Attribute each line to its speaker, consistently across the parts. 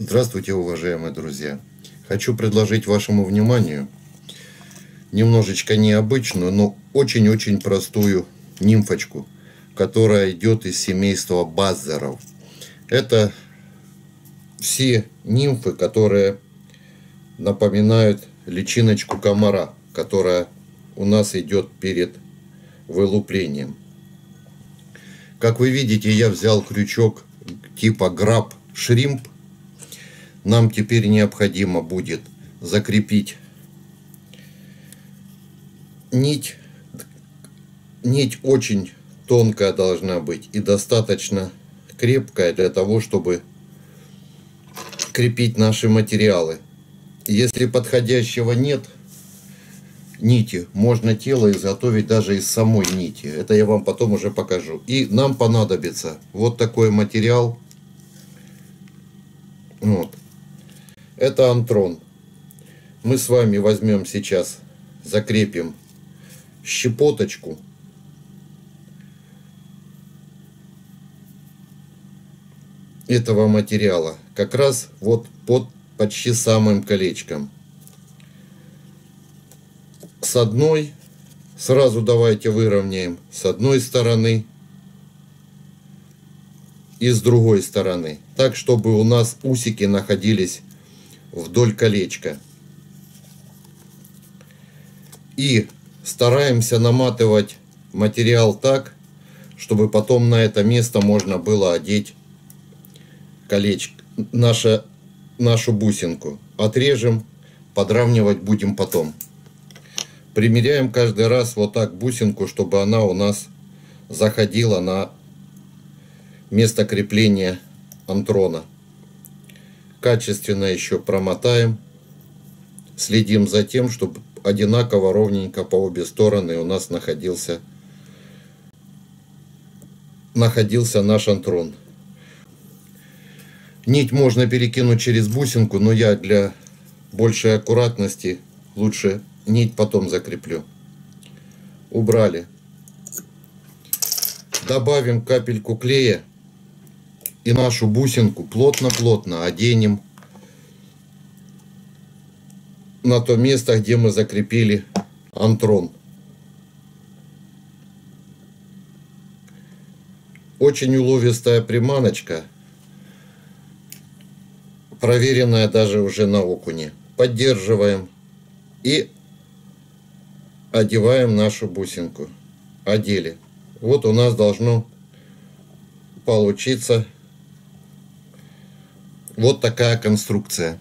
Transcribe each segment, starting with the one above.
Speaker 1: Здравствуйте, уважаемые друзья! Хочу предложить вашему вниманию немножечко необычную, но очень-очень простую нимфочку, которая идет из семейства базеров. Это все нимфы, которые напоминают личиночку комара, которая у нас идет перед вылуплением. Как вы видите, я взял крючок типа граб шримп нам теперь необходимо будет закрепить нить. Нить очень тонкая должна быть и достаточно крепкая для того, чтобы крепить наши материалы. Если подходящего нет нити, можно тело изготовить даже из самой нити. Это я вам потом уже покажу. И нам понадобится вот такой материал. Вот. Это антрон. Мы с вами возьмем сейчас, закрепим щепоточку. этого материала как раз вот под почти самым колечком с одной сразу давайте выровняем с одной стороны и с другой стороны так чтобы у нас усики находились вдоль колечка. И стараемся наматывать материал так, чтобы потом на это место можно было одеть колечко, наше, нашу бусинку. Отрежем, подравнивать будем потом. Примеряем каждый раз вот так бусинку, чтобы она у нас заходила на место крепления антрона качественно еще промотаем. Следим за тем, чтобы одинаково ровненько по обе стороны у нас находился, находился наш антрон. Нить можно перекинуть через бусинку, но я для большей аккуратности лучше нить потом закреплю. Убрали. Добавим капельку клея и нашу бусинку плотно-плотно оденем на то место, где мы закрепили антрон. Очень уловистая приманочка, проверенная даже уже на окуне. Поддерживаем и одеваем нашу бусинку. Одели. Вот у нас должно получиться вот такая конструкция.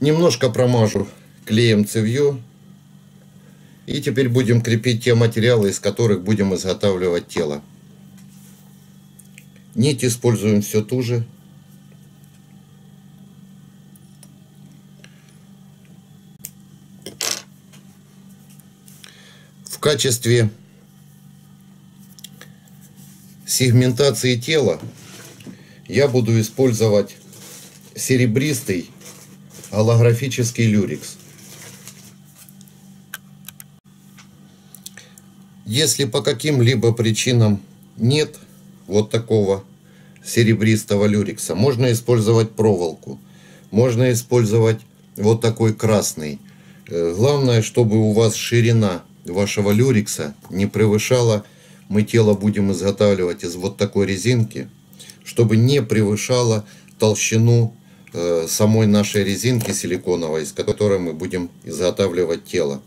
Speaker 1: Немножко промажу клеем цевью. И теперь будем крепить те материалы, из которых будем изготавливать тело. Нить используем все ту же. В качестве сегментации тела я буду использовать серебристый голографический люрикс. Если по каким-либо причинам нет вот такого серебристого люрикса, можно использовать проволоку, можно использовать вот такой красный. Э, главное, чтобы у вас ширина вашего люрикса не превышала, мы тело будем изготавливать из вот такой резинки – чтобы не превышало толщину э, самой нашей резинки силиконовой, из которой мы будем изготавливать тело.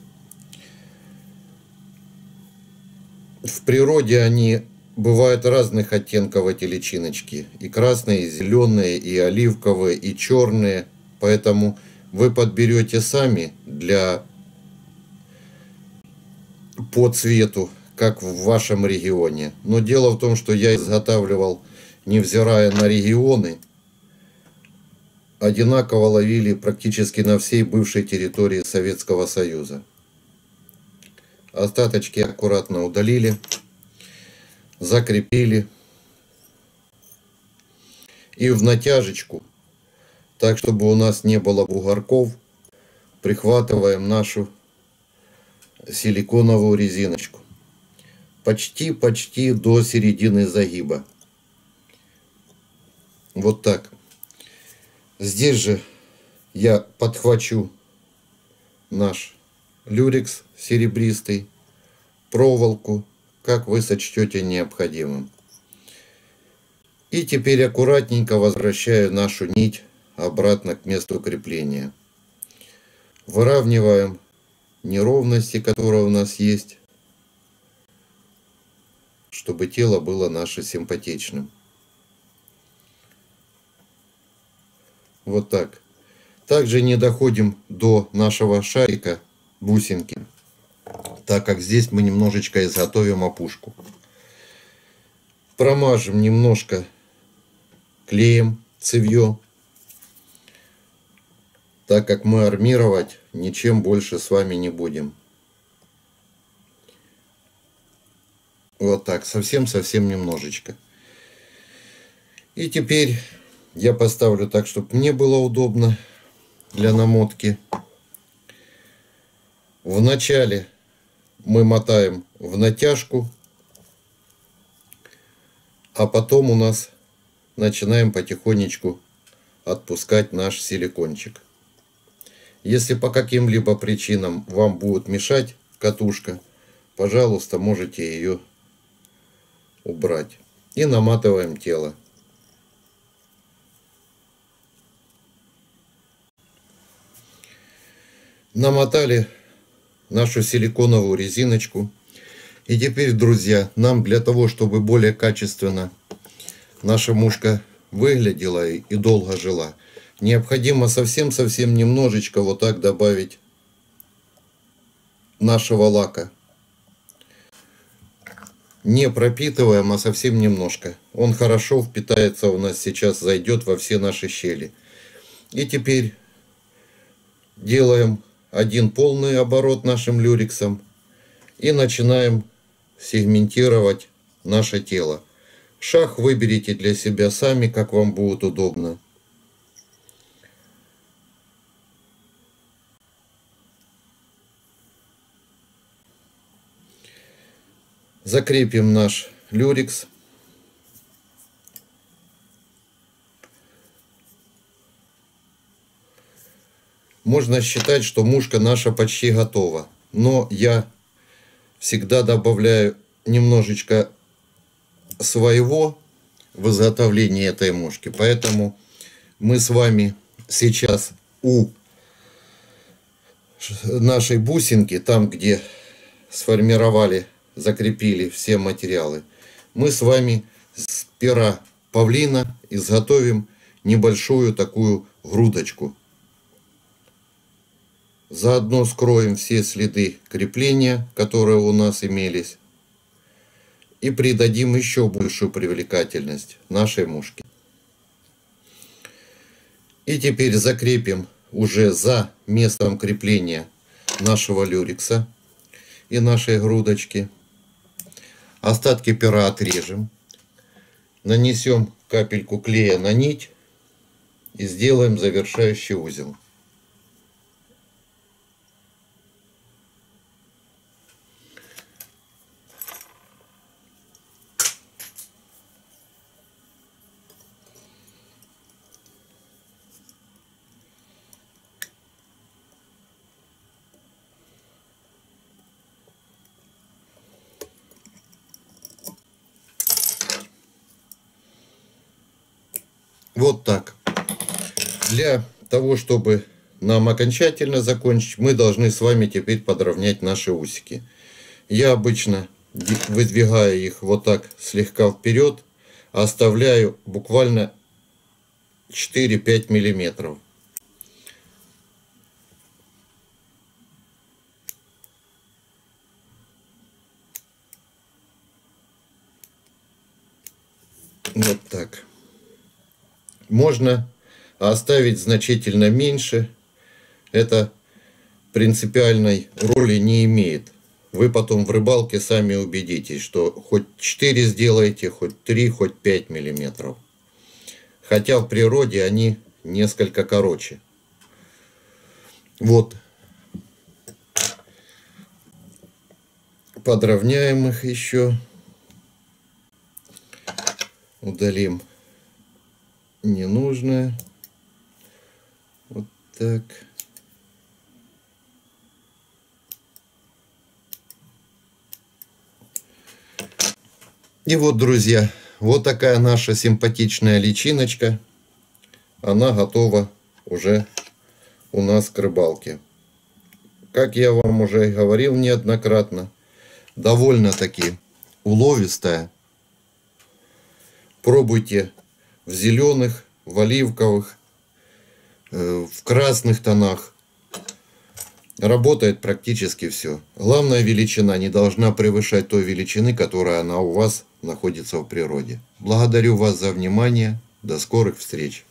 Speaker 1: В природе они бывают разных оттенков эти личиночки. И красные, и зеленые, и оливковые, и черные. Поэтому вы подберете сами для по цвету, как в вашем регионе. Но дело в том, что я изготавливал невзирая на регионы, одинаково ловили практически на всей бывшей территории Советского Союза. Остаточки аккуратно удалили, закрепили и в натяжечку, так чтобы у нас не было бугорков, прихватываем нашу силиконовую резиночку. Почти-почти до середины загиба. Вот так. Здесь же я подхвачу наш люрикс серебристый, проволоку, как вы сочтете необходимым. И теперь аккуратненько возвращаю нашу нить обратно к месту крепления. Выравниваем неровности, которые у нас есть, чтобы тело было наше симпатичным. Вот так. Также не доходим до нашего шарика бусинки, так как здесь мы немножечко изготовим опушку. Промажем немножко клеем цевье, так как мы армировать ничем больше с вами не будем. Вот так, совсем-совсем немножечко. И теперь я поставлю так, чтобы мне было удобно для намотки. Вначале мы мотаем в натяжку, а потом у нас начинаем потихонечку отпускать наш силикончик. Если по каким-либо причинам вам будет мешать катушка, пожалуйста, можете ее убрать. И наматываем тело. Намотали нашу силиконовую резиночку. И теперь, друзья, нам для того, чтобы более качественно наша мушка выглядела и долго жила, необходимо совсем-совсем немножечко вот так добавить нашего лака. Не пропитываем, а совсем немножко. Он хорошо впитается у нас сейчас, зайдет во все наши щели. И теперь делаем один полный оборот нашим люриксом и начинаем сегментировать наше тело. Шаг выберите для себя сами, как вам будет удобно. Закрепим наш люрикс. Можно считать, что мушка наша почти готова. Но я всегда добавляю немножечко своего в изготовлении этой мушки. Поэтому мы с вами сейчас у нашей бусинки, там где сформировали, закрепили все материалы, мы с вами с пера павлина изготовим небольшую такую грудочку. Заодно скроем все следы крепления, которые у нас имелись. И придадим еще большую привлекательность нашей мушке. И теперь закрепим уже за местом крепления нашего люрикса и нашей грудочки. Остатки пера отрежем. Нанесем капельку клея на нить и сделаем завершающий узел. Вот так. Для того, чтобы нам окончательно закончить, мы должны с вами теперь подровнять наши усики. Я обычно выдвигаю их вот так слегка вперед, оставляю буквально 4-5 миллиметров. Вот так можно оставить значительно меньше. Это принципиальной роли не имеет. Вы потом в рыбалке сами убедитесь, что хоть 4 сделаете, хоть 3, хоть 5 миллиметров. Хотя в природе они несколько короче. Вот. Подровняем их еще. Удалим ненужное. Так. И вот, друзья, вот такая наша симпатичная личиночка. Она готова уже у нас к рыбалке. Как я вам уже говорил неоднократно, довольно-таки уловистая. Пробуйте в зеленых, в оливковых, э, в красных тонах. Работает практически все. Главная величина не должна превышать той величины, которая она у вас находится в природе. Благодарю вас за внимание. До скорых встреч!